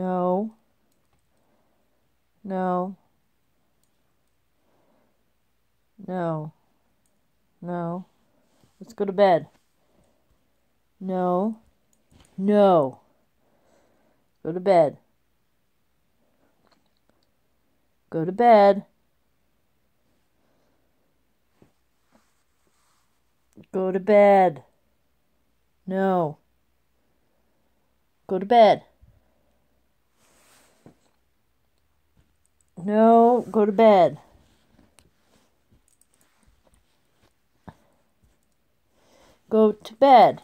No. No. No. No. Let's go to bed. No. No. Go to bed. Go to bed. Go to bed. No. Go to bed. No, go to bed. Go to bed.